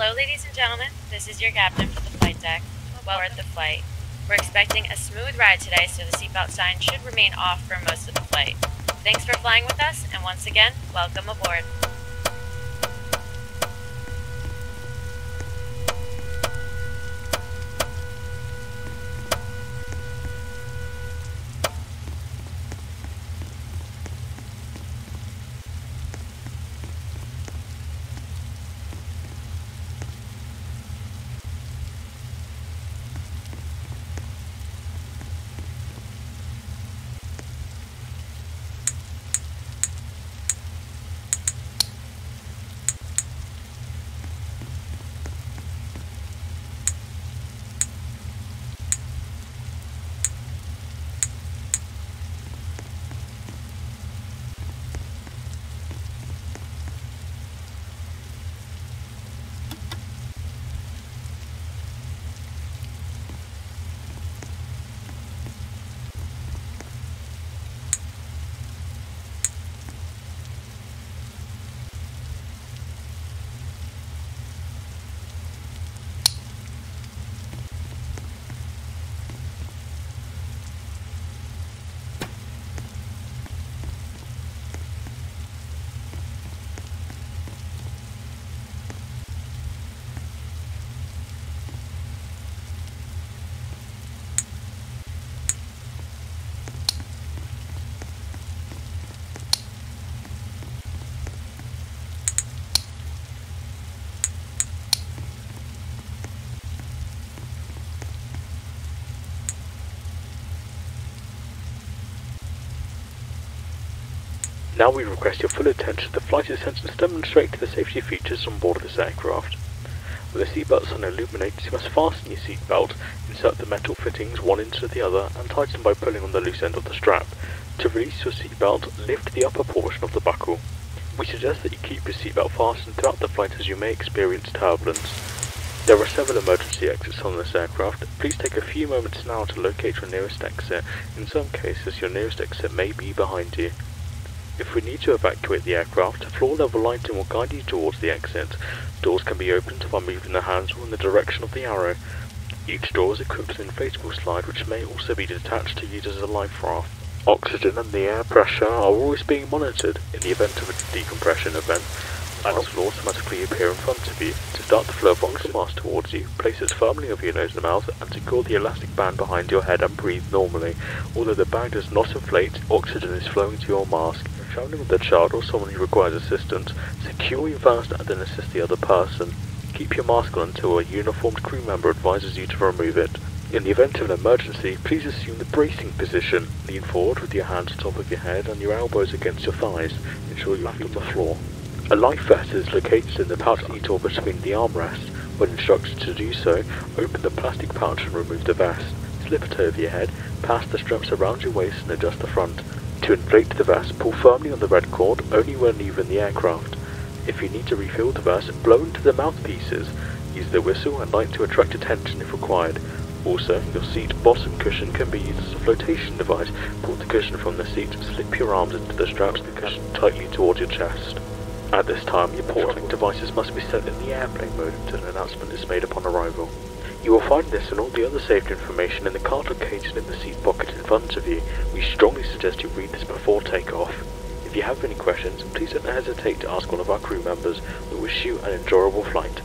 Hello, ladies and gentlemen. This is your captain for the flight deck. Welcome the flight. We're expecting a smooth ride today, so the seatbelt sign should remain off for most of the flight. Thanks for flying with us, and once again, welcome aboard. Now we request your full attention. The flight attendants demonstrate the safety features on board this aircraft. With the seatbelt sign illuminates, you must fasten your seatbelt, insert the metal fittings one into the other, and tighten by pulling on the loose end of the strap. To release your seatbelt, lift the upper portion of the buckle. We suggest that you keep your seatbelt fastened throughout the flight as you may experience turbulence. There are several emergency exits on this aircraft. Please take a few moments now to locate your nearest exit. In some cases, your nearest exit may be behind you. If we need to evacuate the aircraft, floor level lighting will guide you towards the exit. Doors can be opened by moving the handle in the direction of the arrow. Each door is equipped with an inflatable slide which may also be detached to use as a life raft. Oxygen and the air pressure are always being monitored. In the event of a decompression event, lights will automatically appear in front of you. To start the flow of oxygen mask towards you, place it firmly over your nose and mouth and secure the elastic band behind your head and breathe normally. Although the bag does not inflate, oxygen is flowing to your mask. Traveling with a child or someone who requires assistance, secure your vest and then assist the other person. Keep your mask on until a uniformed crew member advises you to remove it. In the event of an emergency, please assume the bracing position. Lean forward with your hands on top of your head and your elbows against your thighs. Ensure flat on the floor. A life vest is located in the pouch seat or between the armrests. When instructed to do so, open the plastic pouch and remove the vest. Slip it over your head, pass the straps around your waist and adjust the front. To inflate the vest, pull firmly on the red cord only when leaving the aircraft. If you need to refill the vest, blow into the mouthpieces. Use the whistle and light to attract attention if required. Also, your seat bottom cushion can be used as a flotation device. Pull the cushion from the seat, slip your arms into the straps of the cushion tightly towards your chest. At this time, your porting devices must be set in the airplane mode until an announcement is made upon arrival. You will find this and all the other safety information in the card located in the seat pocket in front of you. We strongly suggest you read this before takeoff. If you have any questions, please don't hesitate to ask one of our crew members. We wish you an enjoyable flight.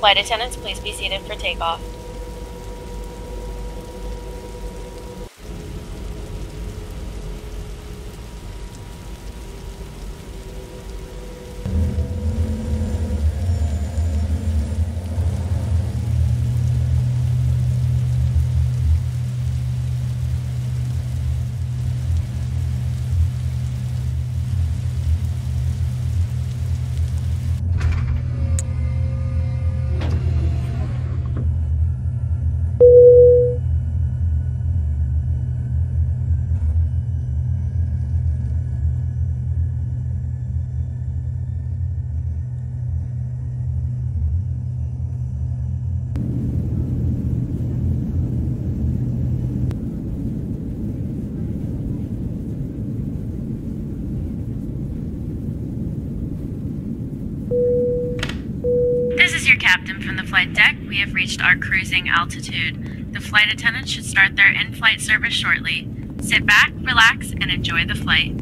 Flight attendants, please be seated for takeoff. your captain from the flight deck. We have reached our cruising altitude. The flight attendants should start their in flight service shortly. Sit back, relax, and enjoy the flight.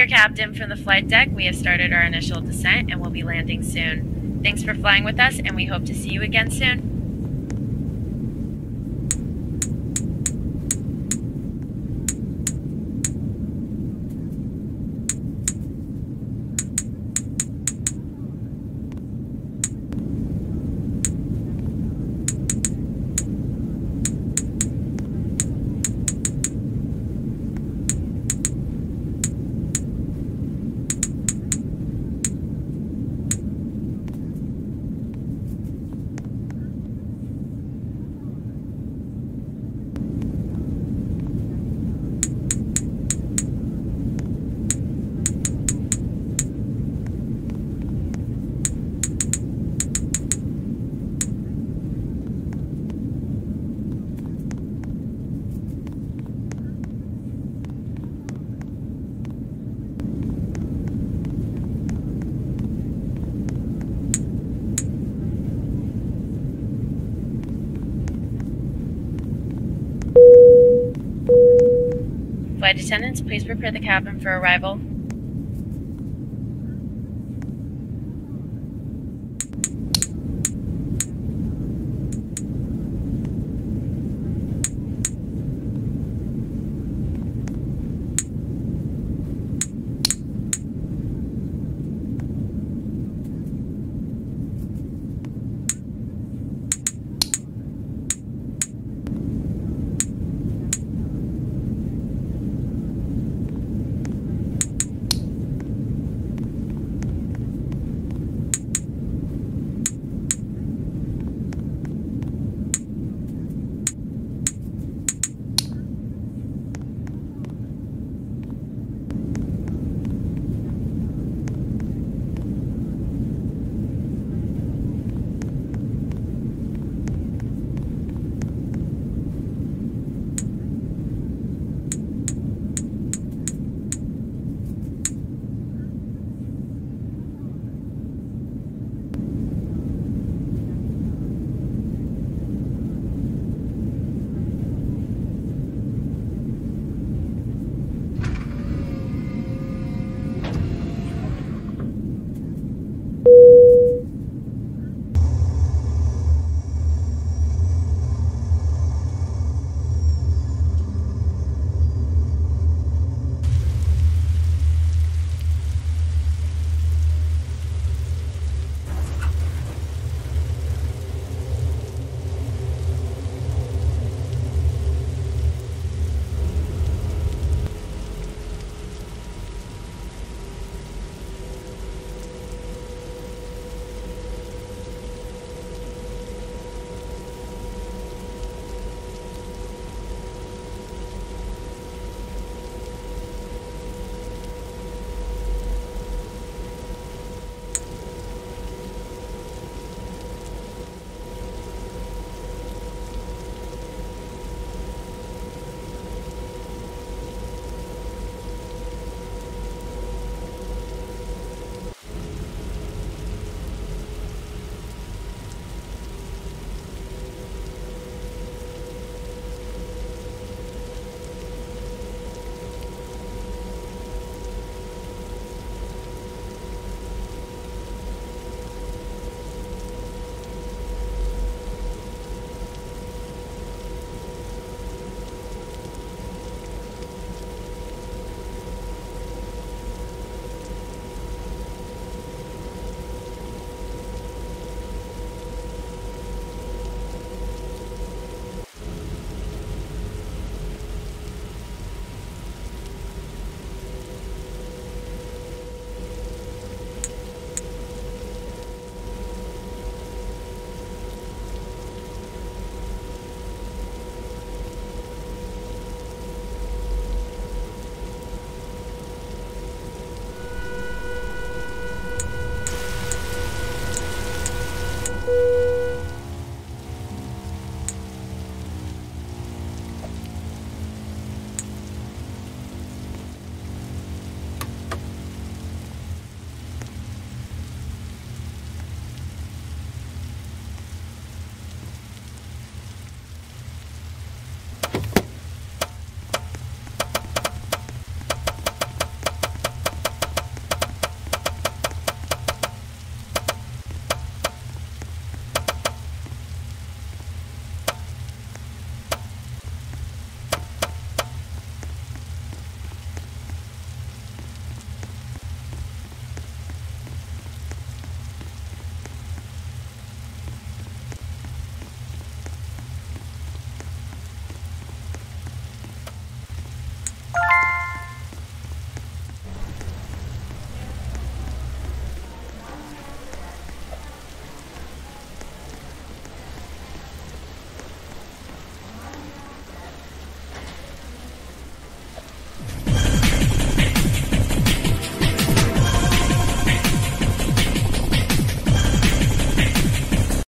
Your captain from the flight deck. We have started our initial descent and will be landing soon. Thanks for flying with us, and we hope to see you again soon. Flight attendants, please prepare the cabin for arrival.